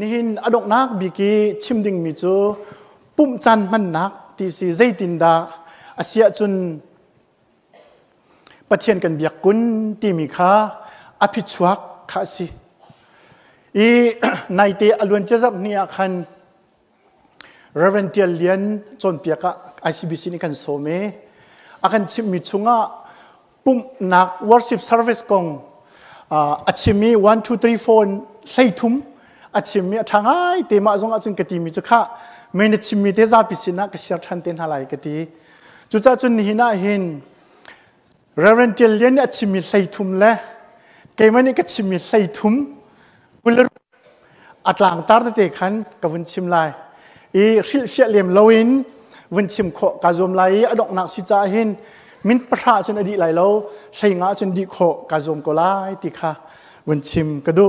นี่หินอดกนักบิกีชิมดิ่งมิจูปุ่มจันมันนักตีสีใจตินดาอาเซียจุนประเทียนกันเบียกุนตีมีค่าอภิชวักข้าสิอีในเตอลวนเจซับนี่คัน Reverend Tiel Lian จนเปียกะ ICBC นี่กันโซเมอากันชิมมิชุงะปุ่มนัก worship service กงอาชิมี one two three four ใส่ทุ่ม อาชิมีทางไอเตมาจงอาจุนกติมิจุค่ะไม่ได้ชิมีเตจาปิสินะก็เสียทันเต็นหาไลกติจุจ้าจุนนี่นะเห็น Reverend Tiel Lian อาชิมีใส่ทุ่มเลยเกมันนี่ก็ชิมีใส่ทุ่มบุลอัตลางตาร์เตคันกับวันชิมไลอีสิลเสียเลียมลวินวันชิมโคกาจมไลอดอกนักสิจ้าเห็นมินประชาชนอดีไหลเราใช้งาจนดีโคกาจมก็ไลติค่ะวันชิมกระดู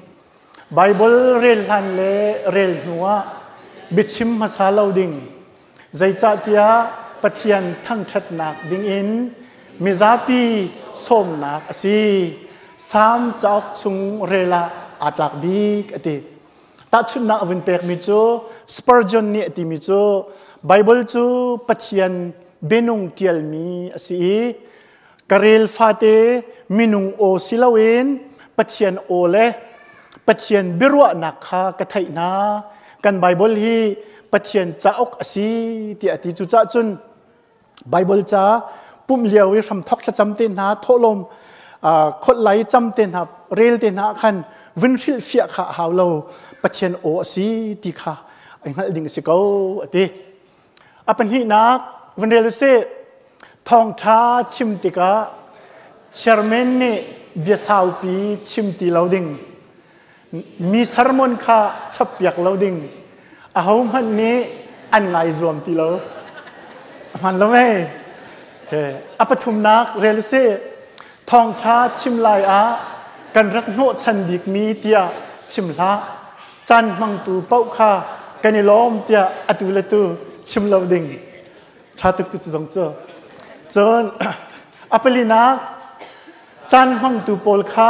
ไบเบิลเรียนทันเลเรียนหัวบิชิมภาษาเราดิงใจจาเตียปะเทียนทั้งชัดนักดิงอินมีซาปีสมนักอสีสามจอกชุงเรลาอาตักบีกอติตาชุนนักวินเปกมิจูสปอร์จอนนี่อติมิจูไบเบิลจูปะเทียนเบนุงเตียลมีอสีกะเรลฟาเตมินุงโอซิลาเวนปะเทียนโอเล ปุ่มโกนักไบเบิลเรียนตัวตาเราดิ่งนเรียลดูนักชันจเราดิ่งไบเบิลเรียลหันเลเรียลหัวบิชิมมาซาเราดิ่งใจจัตยาปะเทียนทั้งชัดนักดิ่าปีส้มนักสีสามจอกชุงเรลาอัตลักบีกอติตัดชุนนักวินเปกมิจูสปอร์จอนนี่ติมิจูไบเบิลจูปะเทียนเบนุงเทียลมีสีกเรลฟาเตมินุงโอซิลาเวนปะเทียนโอเลปะเทียนบิรัวนักคากะไทนากันไบเบิลฮีปะเทียนจ้าอกสีที่อติจุจ้าจุนไบเบิลจ้าปุ่มเลียววิรำทอกจะจำเต็นหาโทลมคนไหลจำเต็นหาเรลเต็นหาคันวินฟิลเฟียขาหาวเราปะเทียนโอสีที่ขาไอ้งั้นดิ่งสิเกาอติอเป็นหีนักวันเรลเซทองท้าชิมติกาเชอร์เมนนี่เบียสาวปีชิมตีเราดิ่ง มีสรมนค่าชับเปียกเราดิ่งอาหูมันนี้อันไงรวมตีเรามันแล้วไหมเอออปทุมนักเรลเซทองท้าชิมลายอากันรักโนชันบิกมีเตียชิมละจันมังตูเป้าค่ากันล้อมเตียอตุเลตูชิมเราดิ่งชาตุกตุดจงเจอจนอปลินาจันมังตูโปลค่า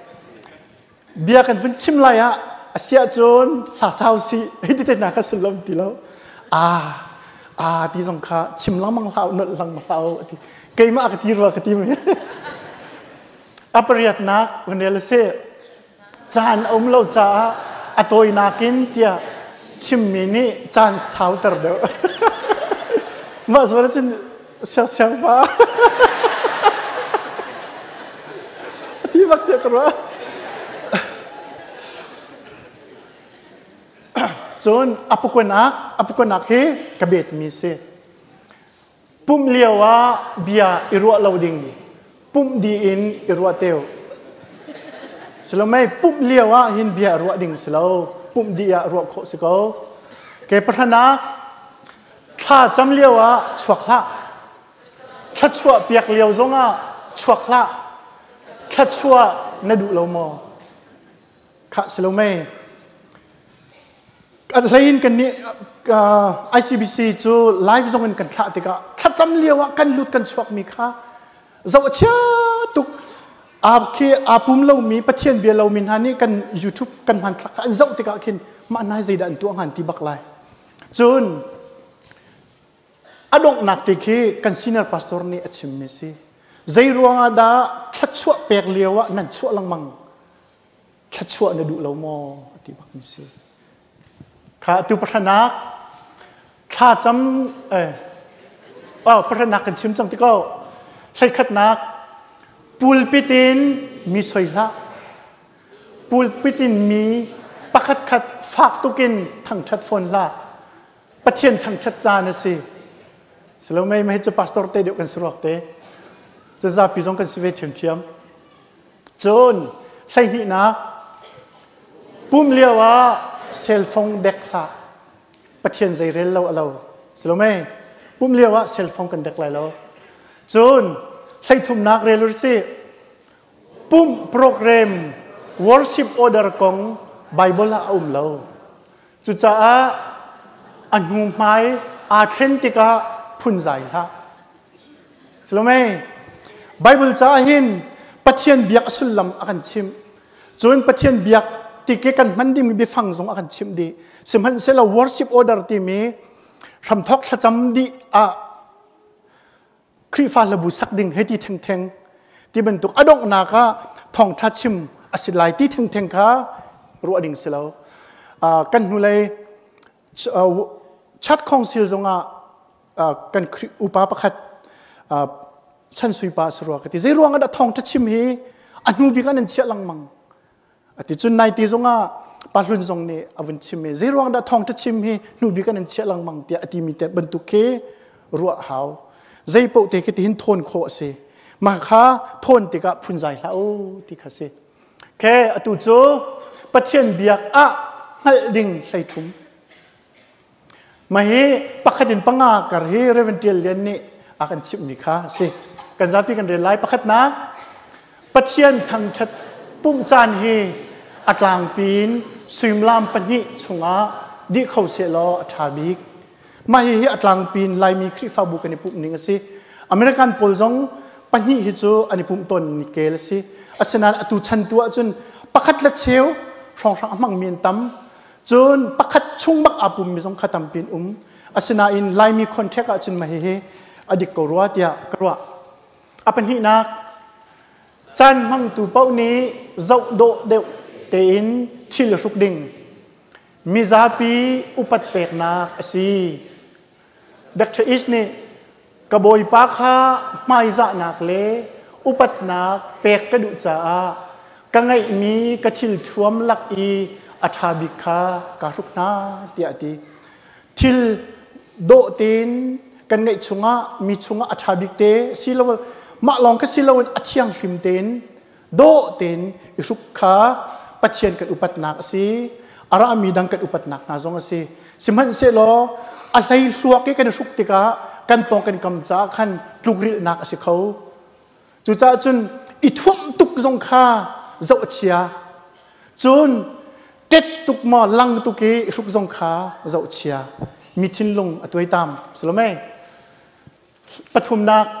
เดี๋ยลจังจูปรุกนักทองชาชิมเชอร์เมนจวนชิมกะเทียมโลาติมันโลเตียชิมฮะอังไอตูอันจ้ารวดชันนักอุ้มโลาโลนาอินตีจงชิมโลมันตุกชิมฟังเซียจุนใจกันตีไลเที่มันตุกเชียลโคชุงเชียลจวมดิงอาศับักลบดิลอะอาเซียจุนลาอาอาที่สงขาชิมลังมังลาวนลังมังลาวที่เกยมาอักตีรัวกตีมอปริยัตนักวันเดลเซจานอมโลจ้าอตัวนักินเตียชิมมินิจานสาวตรเดวมาสวรรค์จินเสียเสียงฟ้าที่วักเตียกรัว จนอปุกนักอปุกนักเฮกเบ็ดมีเซปุ่มเลียวว่าเบียอิรัวเราดิงปุ่มดีอินอิรัวเตวสโลไม่ปุ่มเลียวว่าหินเบียรัวดิงสโลปุ่มดียรัวโคสโกเกพัฒนาถ้าจำเลียวว่าชวกละถ้าชัวเปียกเลียวจงอะชวกละถ้าชัวนดูเราโมข้าสโลไม่ lain kan ni ICBC chu live zong in kan thla tika kha cham liawa kan lut kan chuak mi kha zo chia tuk ap khi apum lo mi pathian bia lo min hani kan youtube kan han thla kan zo tika kin ma nai zai dan tu han ti bak lai chun adong nak ti khi kan senior pastor ni achim mi si zai ruanga da thla chuak pek liawa nan chuak lang mang thla chuak na du lo mo ti bak mi si ข้าตุพัฒนาข้าจำเอออ๋อพัฒนากันชิมจังที่ก็ใช้ขัดนักปูลปิตินมีสวยละปูลปิตินมีประขัดขัดฝากตุกินทั้งชัดฝนละประเทียนทั้งชัดจานสิสโลไม่ไม่จะพาสตอร์เตเดียวกันสรอกเตจะจะปีจงกันสเวทเทียมเทียมจนใช่นี่นะปุ่มเลียวว่า เซลฟงเด็กละปะเทียนใจเรลเราเราสโลไม่ปุ่มเรียกว่าเซลฟงกันเด็กไรเราจูนใช้ทุ่มนักเรียนรู้สิปุ่มโปรแกรม worship order ของไบเบิลละอุ้มเราจุจ้าอันหูไม้อาเทนติกาพุ่นใจละสโลไม่ไบเบิลจ้าหินปะเทียนเบียกสุลลัมอันชิมจนปะเทียนเบียก ติเกกันมันดิมีบิฟังสงอันชิมดีสมันเซล worship order ที่มีทำทอกขจำดีอะครีฟ้าระบุสักดิ่งให้ที่แทงแทงที่บรรทุกอดงนาคาทองทัชิมอสิลายที่แทงแทงค่ะรู้อดิ่งเสลากันหูเลยชัดของสิลจงอะกันอุปาปะคัดฉันสุยปาสรวกที่เจรวงอะทองทัชิมฮีอันนูบิกันนันเชี่ยลังมัง อติจุนในตีจงอะปาลุนจงนี่อวันชิมเจรวงดาทองทัชิมฮีนูบิกันนั่นเชี่ยลังมังเตียอติมีแต่บรรทุกเครัวหาวใจปกติคิดหินทนโคเสมาค้าทนติกะพุนใจละโอ้ติคาเสแค่อตุโจปะเทียนเบียกอะหัลดิงใส่ถุงมาเฮปักขัดินปังอากระเฮเรเวนเทลเลียนนี่อากันชิมนี่ค่ะสิกันจะพี่กันเรียนไล่ปักขัดนะปะเทียนทางชัด ปุ่มจานเฮอัตลางปีนซิมลามปนิชงาดิเขาเสลอทาบิกมาเฮีอัตลางปีนลายมีคริฟาบุกันในปุ่มนี้สิอเมริกันพลจงปนิฮิจูอันนี้ปุ่มต้นนิเกลสิอาศนาอตุชันตัวจนปักขัดละเชียวช่องช่างมังเมียนตั้มจนปักขัดชุ่งบักอาปุ่มมีจงขัดตั้มปีนอุ้มอาศนาอินลายมีคอนแทคอาจนมาเฮอดีกรัวเดียกรัวอาเป็นหินัก chan mang tu pau ni zau do deu te in thil ruk ding mi za pi upat pek na asi dr is ni kaboi pa kha mai za nak le upat nak pek ka du cha ka ngai mi ka thil thuam lak i atha bi kha ka ruk na ti ati thil do tin kan ngai chunga mi chunga atha bi te si lo มาลองก็สิลวันอัจฉริฟิมเตนโดเตนอิสุขาปัจเจียนกันอุปตนักสิอารามีดังกันอุปตนักนาจงสิสิมันเสลออะไรลวกกันสุกติกากันปองกันกำจ้าขันลูกริลนักสิเขาจุจ้าจุนอิทุ่มตุกจงคาเจ้าเชียจุนเต็ดตุกมอลังตุกีสุกจงคาเจ้าเชียมีทิ้นลงอตัวตามสโลเมปฐุมนักบิชิมดิงไบเบิลเรลดิงขจำดิงนเสียจุนท้าเตนติมปฐุมนัก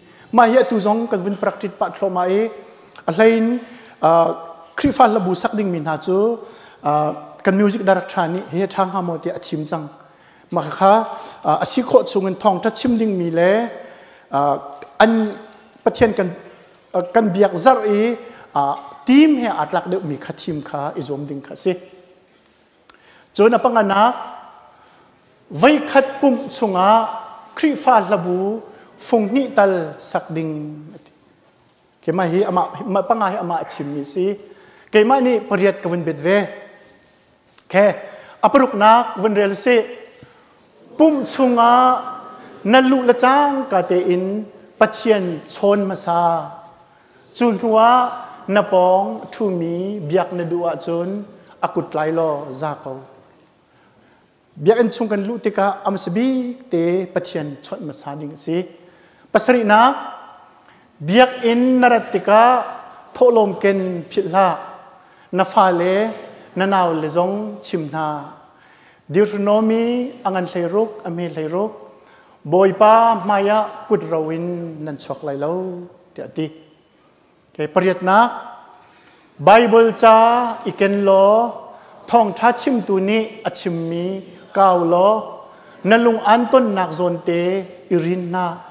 ลขจำนักเฮอาจักเดมีลาสักดิงทีมเทียมอบิปีมาเฮตุจงกันวินปรักติปัตโลมาเออะไรนคริฟัลลบูสักดิ่งมินหาจูกันมิวสิกดารักชานี่เฮทางฮามอติอาชิมจังมาค่ะอาศิโคสุงินทองทัชิมดิ่งมีเลอันปะเทียนกันกันเบียกซารีทีมเฮอัตลักเดมีขัดทีมค่ะอิจอมดิ่งค่ะสิจนอปังนักไว้ขัดปุ่มสุงาคริฟัลลบู phung ni tal sak ding ke ma hi ama ma panga hi ama chim mi si ke ma ni pariat ka win bet ve ke อปรุกนักวันเรลเซปุ่มชุงอานัลุละจางกาเตอินปัจเจียนชนมาซาจุ นหัวนปองทุมีเบียกนดูอาจุนอากุตไลโลซาเกาเบียกอันชงกันลุติกาอัมสบีเ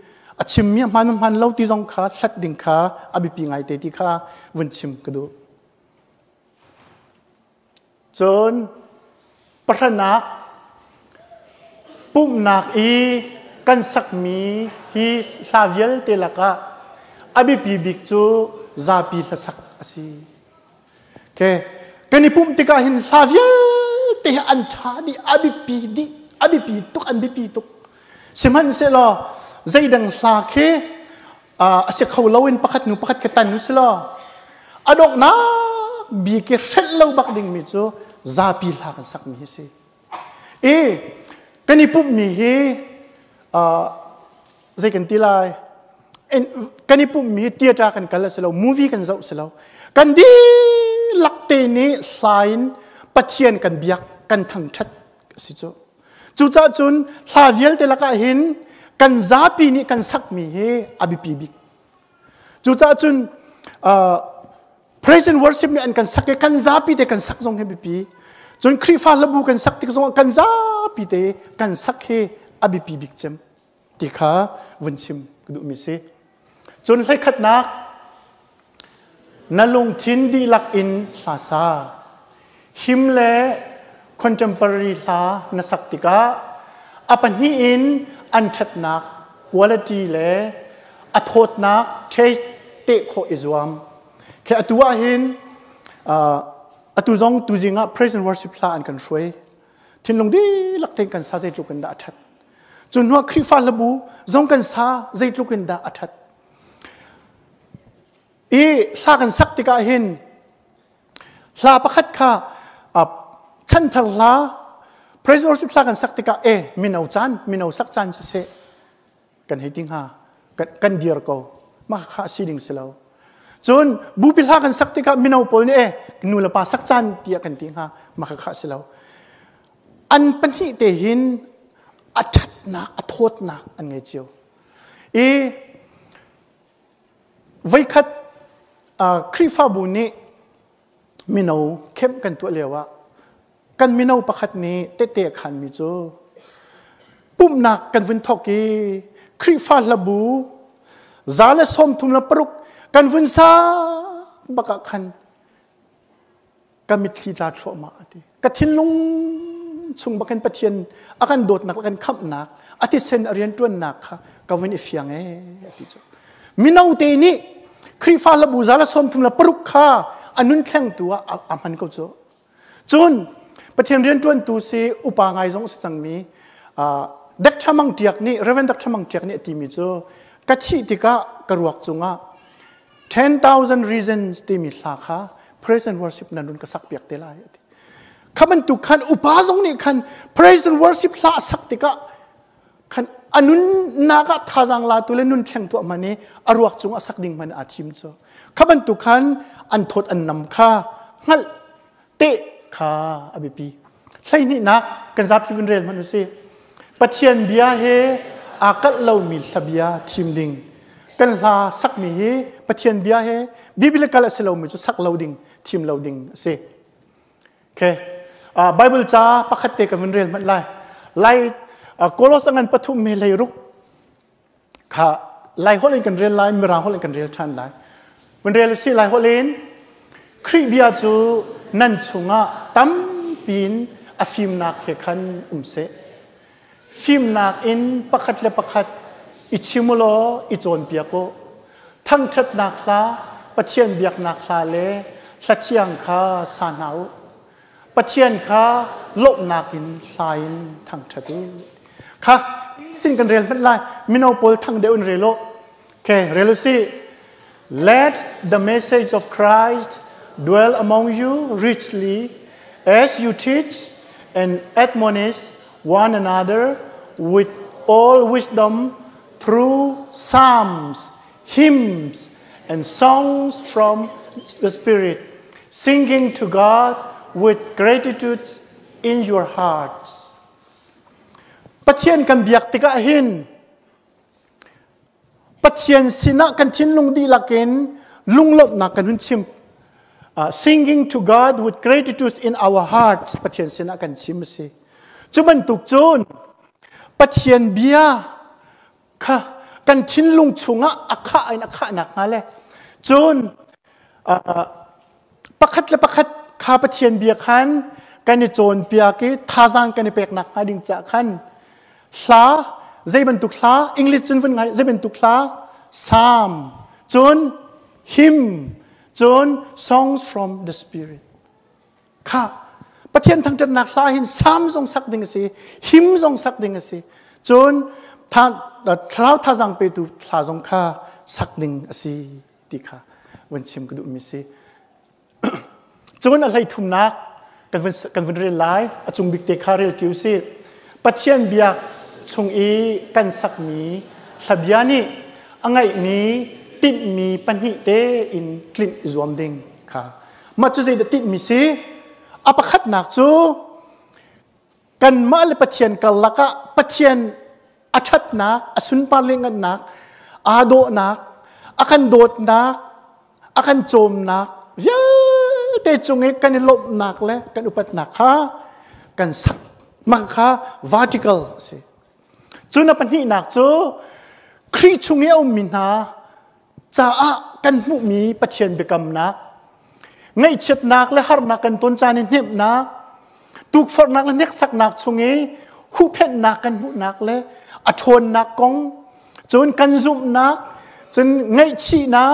อชิมมีมันมันเล่าที่จงขาสัดดิ่งขาอบิปีไงเตติขาวันชิมกระดูจนประนักปุ่มนักอีกันสักมีฮีลาเวลเตลกะอบิปีบิกจูซาปีละสักสิเคกันปุ่มติกาหินลาเวลเตอันชาดีอบิปีดีอบิปีตุกอันบิปีตุกสมันเสลอ zai dang hla khe, a se khau lo in pakhat nu pakhat ke tan nu silo. Adok na, bi ke shet lo bak ding mi chu za pi hla kan sak mi se e kani pup mi he a zai kan tilai en kani pup mi theater kan kala silo, movie kan zau silo. Kan di lakte ni hlain, pathian kan biak, kan thang that si chu. Chu cha chun, hla vial te laka hin กันซาปีนี้กันสักมีเฮอบิปีบิกจู่จ้าจุน praise and worship นี่อันกันสักกันซาปีแต่กันสักทรงเฮบิปีจนครีฟ้าระบุกันสักที่ทรงกันซาปีแต่กันสักเฮอบิปีบิกเจมติขาวันชิมกดูมิเซจนให้ขัดนักนลงทินดีลักอินลาซาหิมเล contemporary ลานสักติกาอปันนี้อิน อันชัดนักคุณภาพเลอัตโตนักเทเตโคอิสวามแค่ตัวเห็นอัตุจงตุจิงะ present worship ลาอันกันช่วยทิ้งลงดีลักเต็งกันซาใจลุกันดาอัดจนว่าคริฟาระบุจงกันซาใจลุกันดาอัดอีลากันสักติกาเห็นลาประคัดค่ะฉันทัลลา praise worship sa kan sakti ka eh minaw chan minaw sak chan sa se kan hiting ha kan kan dier ko makaka siding silaw chun bupil ha kan sakti ka minaw pol ni eh nula pa sak chan tia kan ting ha makaka silaw an panhi te hin achat nak athot nak an nge chiu e vai khat a krifa bu ni minaw kem kan tu lewa กันมินาประคัดนี้เตเตะขันมิจูปุ่มหนักกันวินทอกีครีฟ้าลบูซาเลสอมทุมละปรุกกันวินซาบักขันกันมิทีลาทมาดีกัทินลุงชุงบักันปะเทียนอากันโดดหนักกันขับหนักอาทิเซนเรียนตัวหนักค่ะกวินอิฟยังเอติจูมินาเตนี่ครีฟ้าลบูซาเลสอมทุมละปรุกค่ะอันนุนแข่งตัวอามันก็จูจน ประเทศเรียนจวนตูซีอุปางไงสงสังมีดักชมังเจียกนี่เรเวนดักชมังเจียกนี่ทีมิโจกัชิติกะกรวกจุงะ10,000 reasons ทีมิสาขา praise and worship นันนุนก็สักเปียกเตลายขับันตุขันอุปาสงนี่ขัน praise and worship ลาสักติกะขัน อันนุนนากะทาจังลาตุเลนุนแข่งตัวมันนี่อรวกจงอสักดิ่งมันอาทิมจ้ข้าบันตุคันอันทดอันนำค่างัลเตะ ค่าอบิปีใช่นี่นักกันซับพิวินเรลมันสิปัจเจียนเบียเฮอากัดเรามีสเบียทีมดิงกันลาสักมีเฮปัจเจียนเบียเฮบิบิลกัลเสเรามีจะสักเราดิงทีมเราดิงสิโอเคอ่าไบเบิลจ้าปักขัดเตกันวินเรลมันไล่ไล่โกโลสังกันปฐุมเมลัยรุกข้าไล่ฮอลินกันเรียนไล่มิราฮอลินกันเรียนชันไล่วันเรียนสิไล่ฮอลินครีบิอาจูนันชุงอฟิ ตัมนักเฮคันอุมเซฟิมนักอินปักัดเลปักัดอิชิมุโลอิจอนเปียโกทั้งชัดนักลาปัจเจียนเบียกนักลาเลสัจเจียงคาสานาวปัจเจียนคาลบนักอินลายทั้งชัดค่ะสิ่งกันเรียนเป็นไรมินเอาปลทั้งเดียวในเรโลโอเคเรโลสิ let the message of Christ dwell among you richly as you teach and admonish one another with all wisdom through psalms, hymns, and songs from the Spirit, singing to God with gratitude in your hearts. ปัจเจียนกันเบียกติกะหินปั สินะกันทินลุงดีลักเนลุงลบนักกันหุนชิม singing to God with gratitude in our hearts ปัจเจียนสินะกันชิมสิจุบันตุกจูนปัจเจียนเบียค่ะกันทินลุงชุงะอักขะไอ้นักนักมาเลยจูนปักขัดและปักขัดข้าปัจเจียนเบียขันกันในโจนเปียกีท่าจังกันในเป็กนักมาดิ่งจากขัน hla zai ban tuk hla english chun vun ngai zai ban tuk hla psalm chun hymn chun songs from the spirit kha pathian thang chat nak hla hin psalm zong sak ding si hymn zong sak ding si chun tha thlau tha jang pe tu thla zong kha sak ding si ti kha wen chim ku du mi si chun a lai thum nak kan vun kan vun re lai a chung bik te kha rel tiu si pathian biak ชงอีกันสักมี ติดมีปัญหิเตอินกลิ่นรวมดิงค่ะมาจุดเดติดมีสิอาปขัดหนักจูกันมาเลปเชียนกันละกะปเชียนอัชัดนักอสุนปาเลงันนักอาโดนักอาคันโดดนักอาคันโจมนักเยอะแต่จงเอกันลบนักเลยกันอุปัตนักค่ะกันสักมังค่ะ vertical สิจูนับปัญหาหนักจูครีชุงเอวมินา จะอะกันมุมีปัจเจนเบกำนักไงเช็ดนักและฮารนักกันต้นจานิเนบนักตุกฟอร์นักและเน็กสักนักชงเอหูเพนนักกันมุนักและอทวนนักกงจนกันซุมนักจนไงชีนัก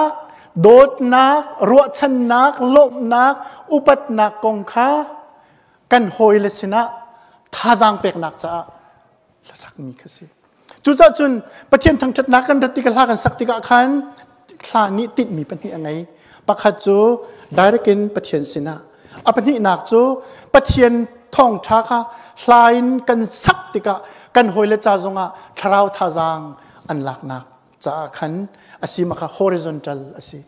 โดดนักรัวชันนักลบนักอุปัตนักกงค้ากันโฮยเลสินะท่าจางเป็กนักจ้าละสักมีคือสิจุดจ้าจุนประเทศทางจัดนักกันติกลากันสักติกาขัน คลานี้ติดมีปัญหาไงปักขัดจูได้รกินปะเทศสินะอปัญหาหนักจูปะเทศท่องชาค่ะคลายกันสักติกากันหอยเลจ้าจงอะทราวทาจางอันหลักหนักจ้าขันอาศัยมาค่ะ horizontal อาศัย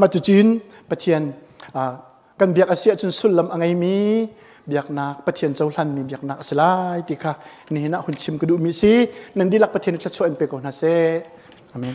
มาจุจินปะเทศกันเบียกอาศัยจุนสุลลำอังไงมี biak nak pathian chaulan mi biak nak selai ti kha ni na hun chim kudu mi si nandi lak pathian tla chu an pe ko na se amen